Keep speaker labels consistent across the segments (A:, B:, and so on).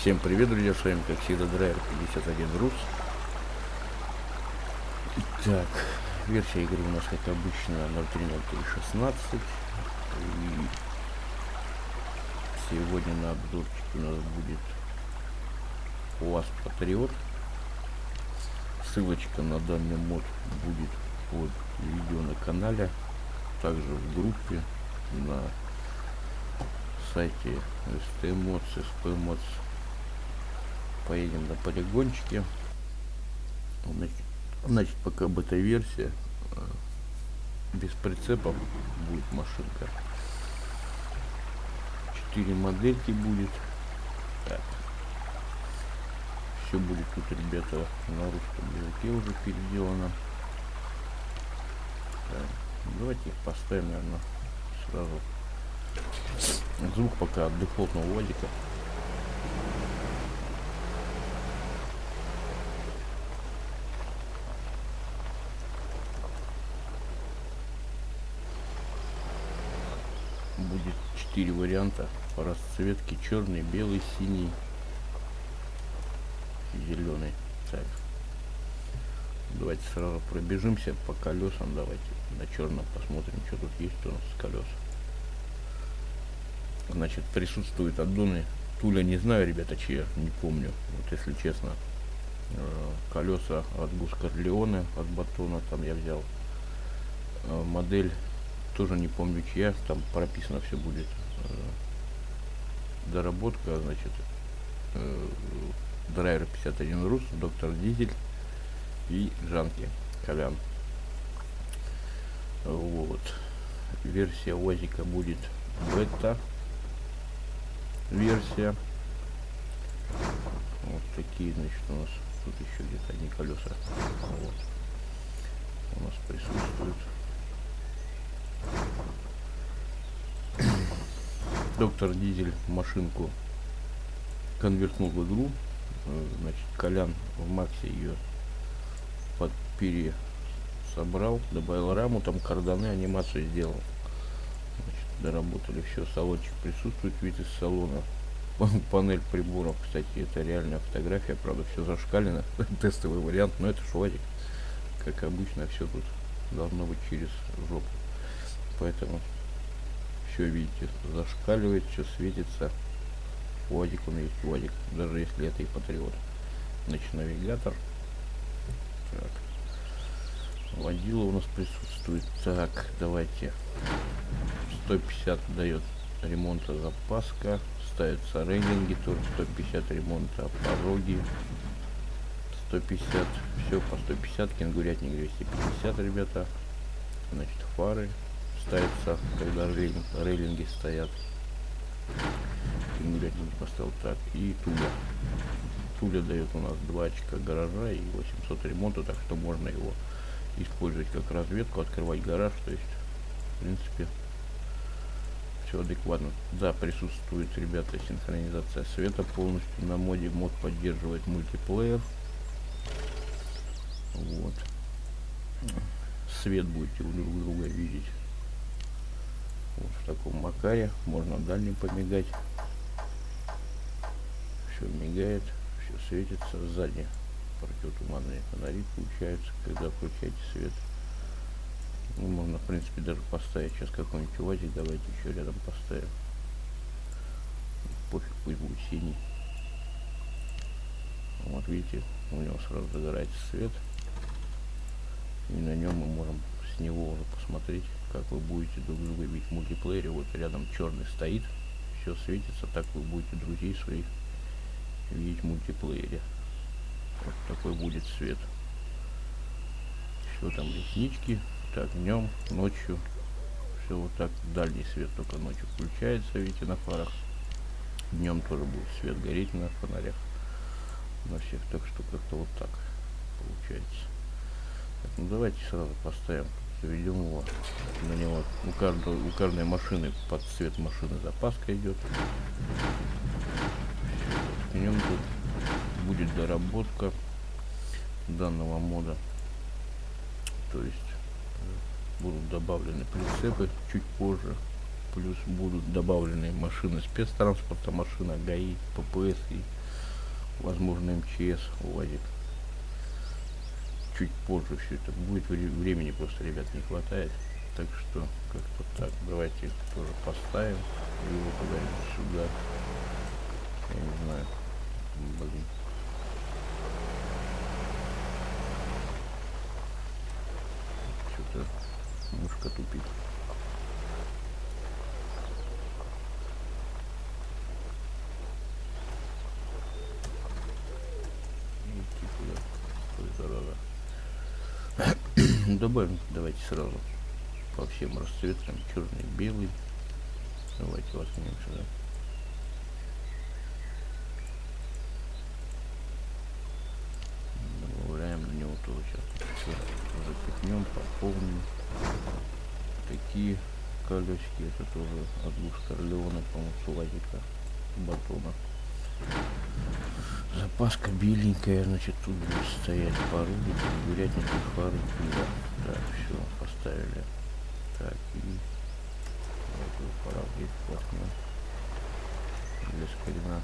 A: Всем привет, друзья, с вами, как всегда, Драйвер 51 Рус. Так, версия игры у нас, как обычно, 030316. И сегодня на обзорчике у нас будет УАЗ Патриот. Ссылочка на данный мод будет под видео на канале, также в группе на сайте STMods, SPMods. Поедем на полигончике. Значит, значит пока бета-версия, э, без прицепов будет машинка. Четыре модельки будет. Так. Все будет тут, ребята, на русском языке уже переделано. Так. Давайте поставим, наверное, сразу звук пока от дефолтного водика. Будет четыре варианта по расцветке черный, белый, синий, зеленый. Так. Давайте сразу пробежимся по колесам. Давайте на черном посмотрим, что тут есть у нас с колес. Значит, присутствуют аддоны. Туля не знаю, ребята, чьи, не помню. Вот если честно. Э, колеса от Гускарлеоне, от Батона, там я взял. Э, модель тоже не помню чья, там прописано все будет. Э, доработка, значит, драйвер 51 Рус, доктор Дизель и Жанки Колян. Вот. Версия УАЗика будет бета версия. Вот такие, значит, у нас тут еще где-то одни колеса. Вот. У нас присутствуют. Доктор Дизель машинку конвертнул в игру. Э, значит, Колян в Максе ее под пере собрал, добавил раму, там карданы, анимацию сделал доработали все, салончик присутствует, вид из салона. Панель приборов, кстати, это реальная фотография, правда, все зашкалено, тестовый вариант, но это швадик. Как обычно, все тут должно быть через жопу. Поэтому все, видите, зашкаливает, все светится. Вадик он есть Вадик, даже если это и патриот. Значит, навигатор. Так. Водила у нас присутствует. Так, давайте 150 дает ремонта запаска. Ставятся рейлинги, тоже 150 ремонта пороги. 150, все по 150, кенгурятник 250, ребята. Значит, фары ставятся, когда рейлинг, рейлинги стоят. Кенгурятник поставил так. И туля. Туля дает у нас 2 очка гаража и 800 ремонта, так что можно его использовать как разведку, открывать гараж, то есть, в принципе, все адекватно. Да, присутствует, ребята, синхронизация света полностью на моде. Мод поддерживает мультиплеер. Вот. Свет будете друг друга видеть. Вот в таком макаре. Можно дальним помигать. Все мигает, все светится. Сзади противотуманные фонари получается, когда включаете свет. Ну, можно, в принципе, даже поставить сейчас какой-нибудь УАЗик. Давайте еще рядом поставим. Пофиг, пусть будет синий. Вот видите, у него сразу загорается свет. И на нем мы можем с него уже посмотреть, как вы будете друг друга видеть в мультиплеере. Вот рядом черный стоит, все светится, так вы будете друзей своих видеть в мультиплеере. Вот такой будет свет. Все там реснички. Так, днем, ночью. Все вот так. Дальний свет только ночью включается, видите, на фарах. Днем тоже будет свет гореть на фонарях. На всех. Так что как-то вот так получается. Так, ну давайте сразу поставим. Заведем его. На него у каждой, у каждой машины под цвет машины запаска идет. Все, вот, тут будет доработка данного мода. То есть э, будут добавлены прицепы чуть позже. Плюс будут добавлены машины спецтранспорта, машина ГАИ, ППС и возможно, МЧС УАЗик. Чуть позже все это будет. Времени просто, ребят, не хватает. Так что как-то так. Давайте тоже поставим его куда-нибудь сюда. Я не знаю. Блин. Что-то мышка тупит. Добавим давайте сразу по всем расцветкам черный белый. Давайте воткнем сюда. Добавляем на него тоже сейчас запихнем пополним. Такие колесики это тоже от Гускарлеона по-моему с УАЗика батона запаска беленькая значит тут будет стоять пару курятники фары пила так, все, поставили. Так, и эту пора здесь воткнем для скрина.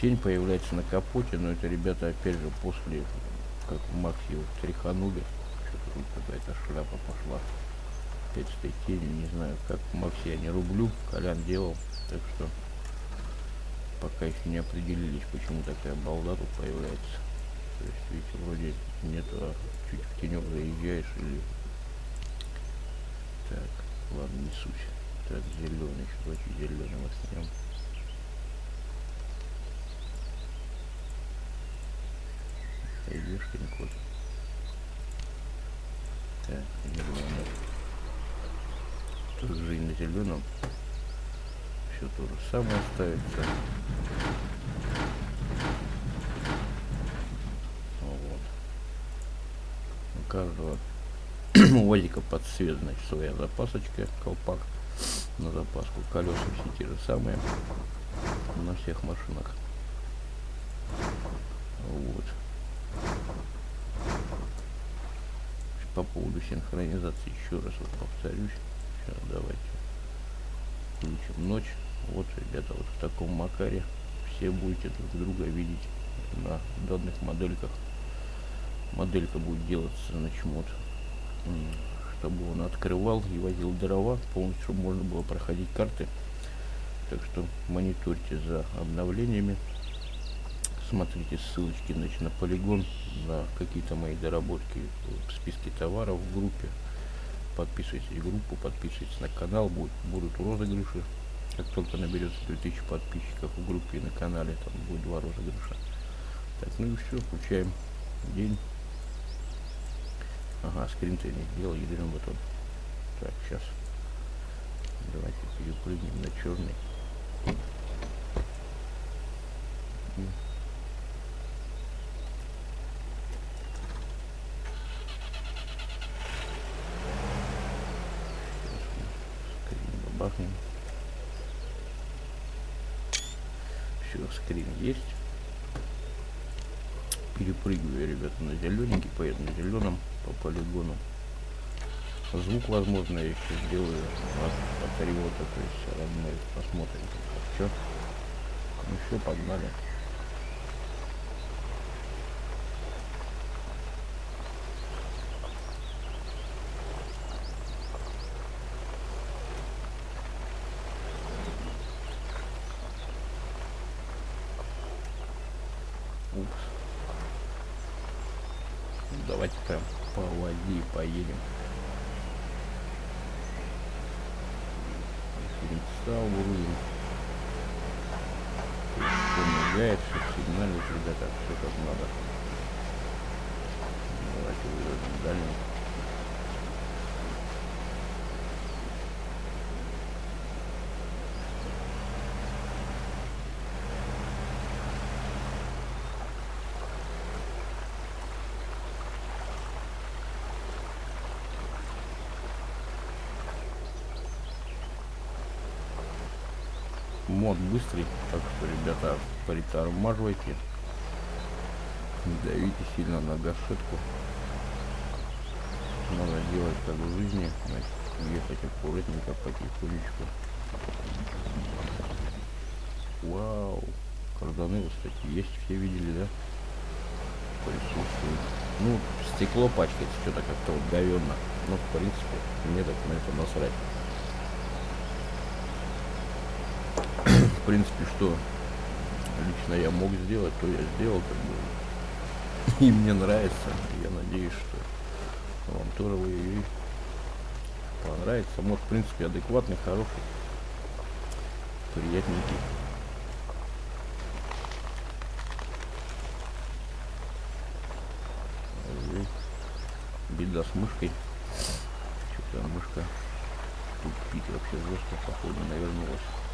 A: Тень появляется на капоте, но это, ребята, опять же, после, как Макс его тряханули, что-то тут какая-то шляпа пошла. Опять с этой тенью, не знаю, как Макс я не рублю, Колян делал, так что пока еще не определились, почему такая балда тут появляется. То есть, видите, вроде нет, а чуть в тенек заезжаешь или... Так, ладно, не суть. Так, зеленый, еще давайте зеленый возьмем. Пойдешь, кот. Так, зеленый. Тут и на зеленом все то же самое ставится. каждого УАЗика под цвет, значит, своя запасочка, колпак на запаску, колеса все те же самые на всех машинах. Вот. По поводу синхронизации еще раз вот повторюсь. Сейчас давайте включим ночь. Вот, ребята, вот в таком макаре все будете друг друга видеть на данных модельках. Моделька будет делаться на чмот. Чтобы он открывал и возил дрова полностью чтобы можно было проходить карты. Так что мониторьте за обновлениями. Смотрите ссылочки значит, на полигон на какие-то мои доработки в списке товаров в группе. Подписывайтесь в группу подписывайтесь на канал будет, будут розыгрыши как только наберется 2000 подписчиков в группе и на канале там будет два розыгрыша так ну и все включаем день Ага, скрин ты не сделал, ядерный батон. Так, сейчас. Давайте перепрыгнем на черный. бахнем. Все, скрин есть. Перепрыгиваю, ребята, на зелененький, поеду на зеленом по полигону. Звук, возможно, я еще сделаю от патриота, то есть родной. Посмотрим, как что. Ну все, погнали. давайте прям по воде поедем. Дифференциал Все мигает, все сигналит, ребята, все как надо. Давайте выйдем дальний. мод быстрый, так что, ребята, притормаживайте, не давите сильно на гашетку. Надо делать как в жизни, значит, ехать аккуратненько, потихонечку. Вау! Карданы, кстати, есть, все видели, да? Присутствует. Ну, стекло пачкается, что-то как-то вот говенно. Ну, в принципе, мне так на это насрать. В принципе, что лично я мог сделать, то я сделал, как бы. И мне нравится. Я надеюсь, что вам тоже вы понравится. Мод, в принципе, адекватный, хороший, приятненький. Беда с мышкой. Что-то мышка тупит вообще жестко, походу, навернулась.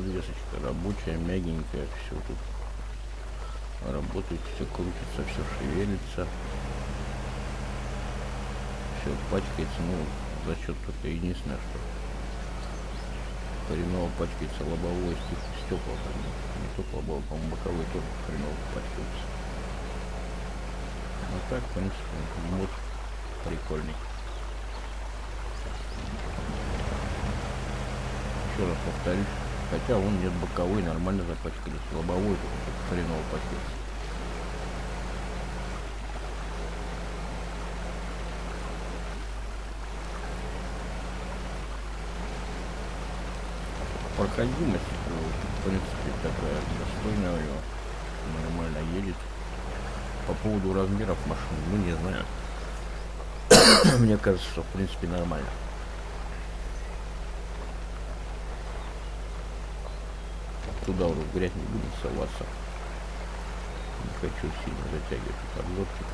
A: Подвесочка рабочая, мягенькая, все тут работает, все крутится, все шевелится. Все пачкается, ну, за счет только единственное, что хреново пачкается лобовое стекла, там, не только лобовое, по-моему, боковые тоже хреново пачкаются. Ну так, в принципе, мод прикольный. Еще раз повторюсь. Хотя он нет боковой, нормально запачкались. Лобовой хреново пачкается. Проходимость, ну, в принципе, такая достойная у него. Нормально едет. По поводу размеров машины, ну не знаю. Мне кажется, что в принципе нормально. Туда уже грязь не буду соваться. Не хочу сильно затягивать этот обзорчик.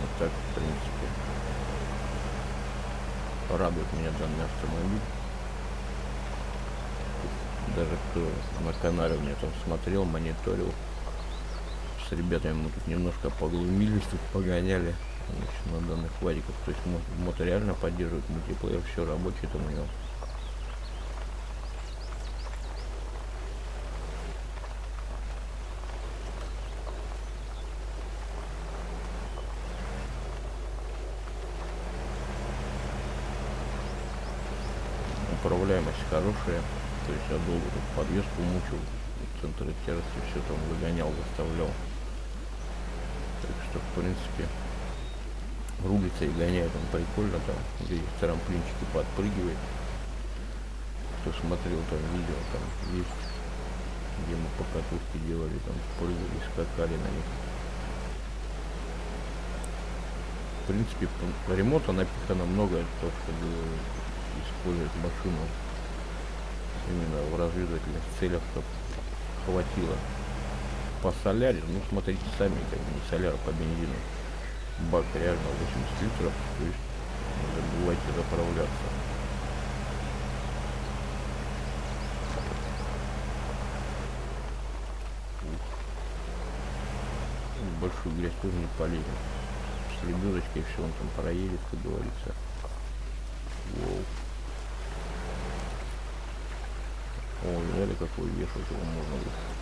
A: Вот так, в принципе, радует меня данный автомобиль. Даже кто на канале у меня там смотрел, мониторил, с ребятами мы тут немножко поглумились, тут погоняли значит, на данных вариках. То есть мото реально поддерживает мультиплеер, все рабочее там у него. управляемость хорошая то есть я долго тут подвеску мучил центр тяжести все там выгонял заставлял так что, в принципе, рубится и гоняет он прикольно там, где трамплинчики подпрыгивает. Кто смотрел там видео, там есть, где мы по катушке делали, там прыгали, скакали на них. В принципе, по ремонта напихано много, то, чтобы использовать машину именно в разведывательных целях, чтобы хватило по соляре, ну смотрите сами, как не соляр по бензину. Бак реально 80 литров, то есть не забывайте заправляться. Большую грязь тоже не полезен. С лебедочкой все он там проедет, как говорится. Воу. О, видали, какой вешать его можно будет.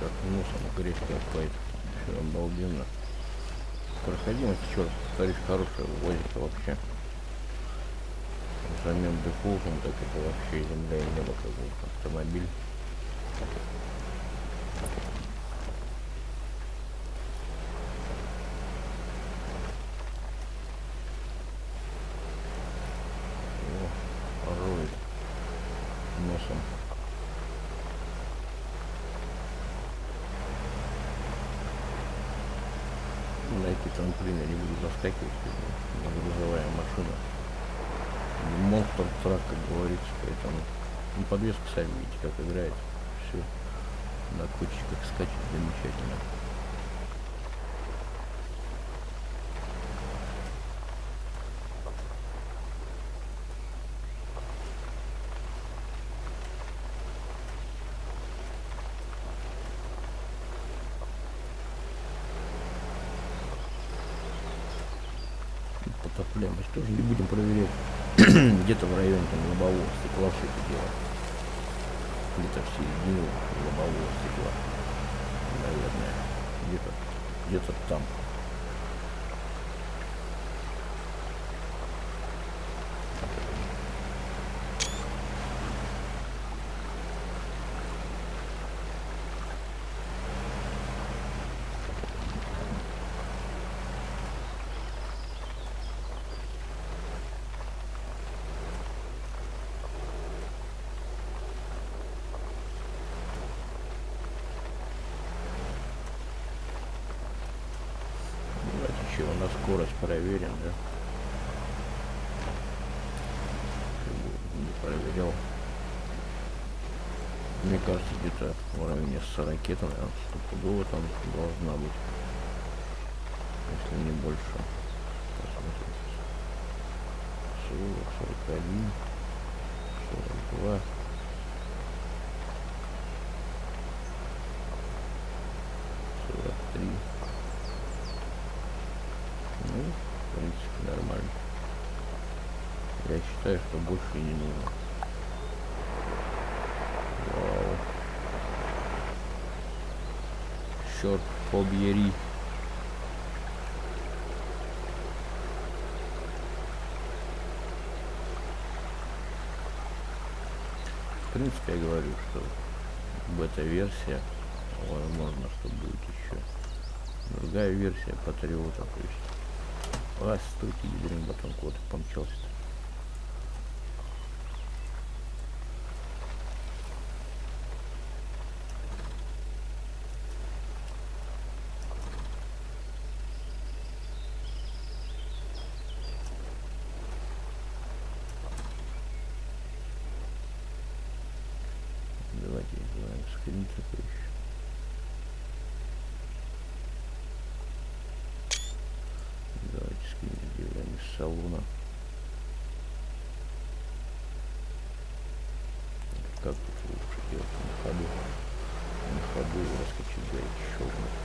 A: Как носом гречка капает. Все обалденно. проходимость, раз повторюсь, хорошая возика вообще. Взамен дефолтом, так это вообще земля и небо как бы автомобиль. О, роет носом. На эти трамплины не буду заскакивать, грузовая машина. Монстр трак, как говорится, поэтому ну, подвеска сами видите, как играет. Все на кочечках скачет замечательно. Потопляемость тоже не будем проверять. Где-то в районе там лобового стекла все это дело. Где-то в середине лобового стекла. Наверное. Где-то где-то там. Давайте еще на скорость проверим, да? Не проверял. Мне кажется, где-то в районе 40 там, наверное, стопудово там должна быть. Если не больше. Посмотрим. 40, 41, 42. Сорок три. Ну, в принципе, нормально. Я считаю, что больше не нужно. Вау. Черт побери. В принципе, я говорю, что бета-версия, возможно, что будет еще другая версия Патриота, то есть а, стойте, ядрен батон кот помчался. -то. Давайте сделаем скрин такой еще. Давайте скрин сделаем из салона. Как лучше делать на ходу? На ходу раскочить, блядь, щелкнуть.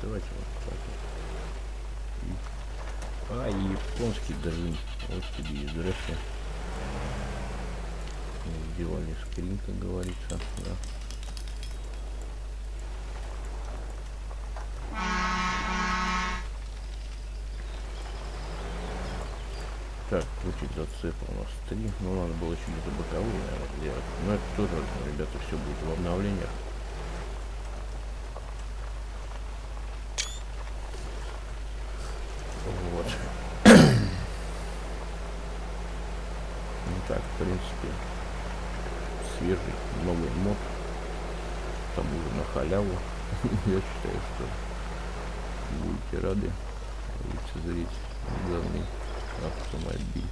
A: Давайте вот так вот. А, японский джин. Вот тебе и здрасте. Сделали скрин, как говорится, да. Так, крутить зацепа у нас три. Ну, надо было еще где-то боковые, наверное, делать. Но это тоже, ребята, все будет в обновлениях. Вот. Ну так, в принципе, свежий новый мод. Там уже на халяву. Я считаю, что будете рады лицезреть данный автомобиль.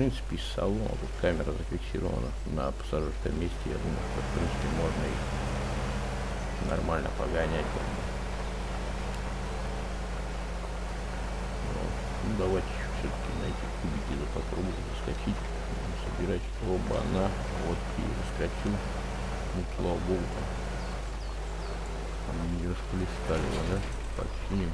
A: Принципе, из салона тут камера зафиксирована на пассажирском месте. Я думаю, что, в принципе, можно и нормально погонять. Ну, давайте все-таки на эти кубики попробуем заскочить, собирать. Оба, она, вот и заскочу. Ну, слава богу, там не расплескали, да? Починим.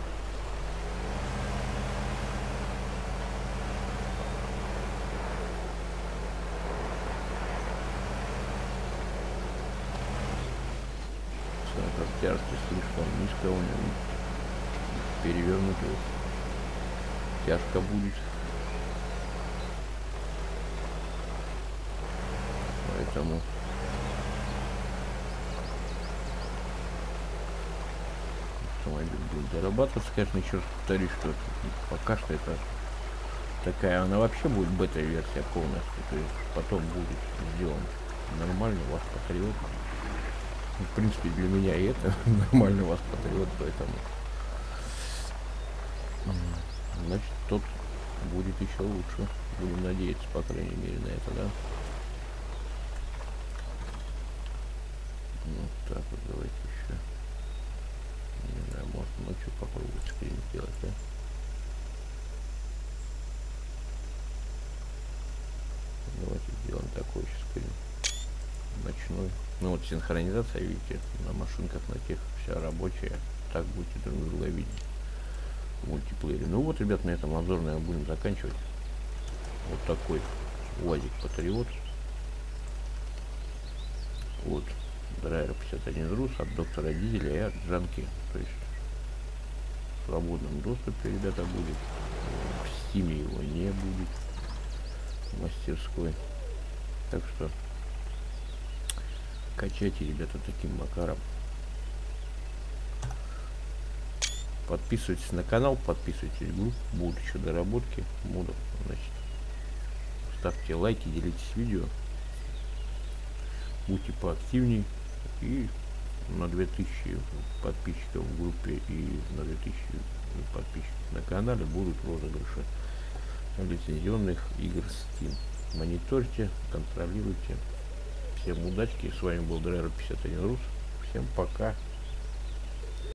A: Тяжести слишком низко у. Перевернуть его тяжко будет. Поэтому автомобиль будет зарабатываться, конечно, еще раз повторюсь, что пока что это такая, она вообще будет бета-версия полностью, то есть потом будет сделан нормальный у вас патриот. Ну, в принципе, для меня и это нормальный у вас патриот, поэтому значит тот будет еще лучше. Будем надеяться, по крайней мере, на это, да? Вот так вот давайте еще. Не знаю, может ночью попробовать скрин сделать, да? Давайте сделаем такой еще скрин. Ночной. Ну вот синхронизация, видите, на машинках на тех вся рабочая. Так будете друг друга видеть в мультиплеере. Ну вот, ребят, на этом обзор, наверное, будем заканчивать. Вот такой УАЗик Патриот. Вот. Драйвер 51 РУС от доктора Дизеля и от Джанки. То есть в свободном доступе, ребята, будет. В стиме его не будет. В мастерской. Так что качайте, ребята, таким макаром. Подписывайтесь на канал, подписывайтесь группу, будут еще доработки модов. Значит, ставьте лайки, делитесь видео. Будьте поактивнее. И на 2000 подписчиков в группе и на 2000 подписчиков на канале будут розыгрыши лицензионных игр Steam. Мониторьте, контролируйте. Всем удачки. С вами был Драйвер 51 Рус. Всем пока.